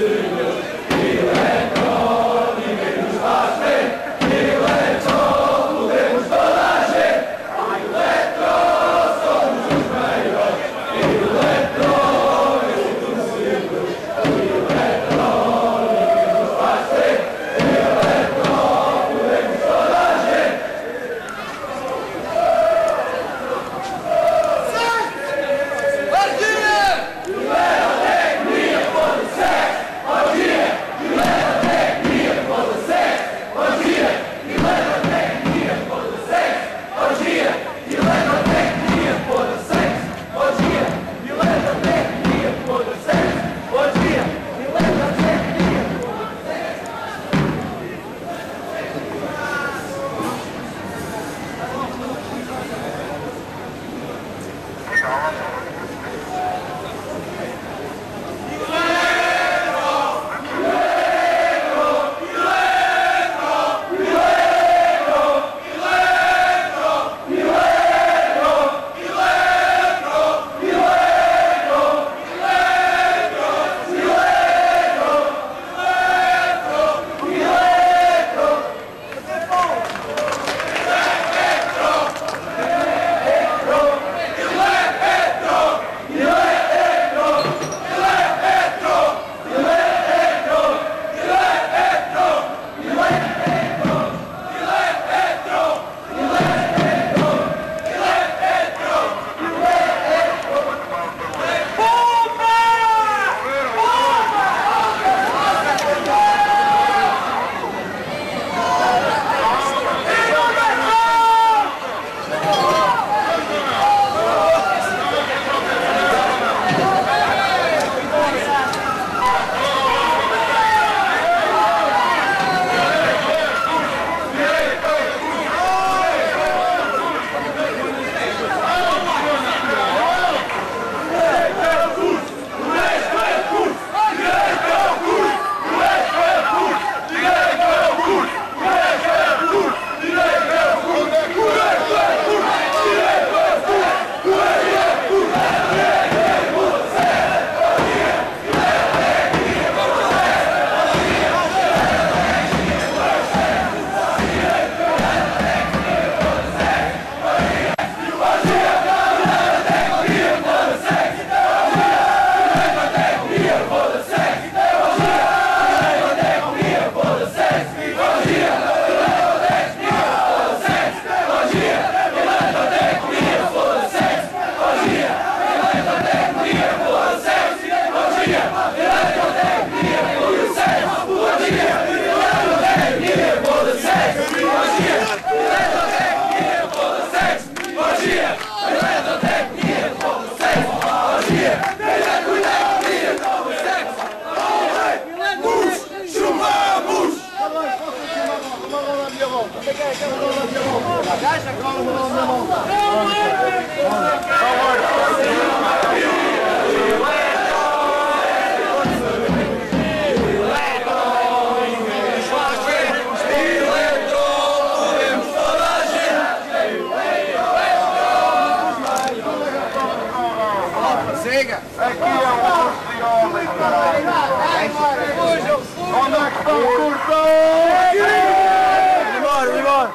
you Siga! Aqui é um curso de homens, caralho. Onde é que está o curso? Arriba!